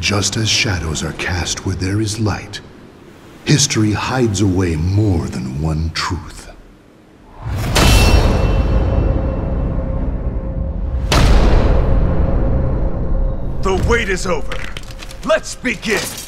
Just as shadows are cast where there is light, history hides away more than one truth. The wait is over. Let's begin!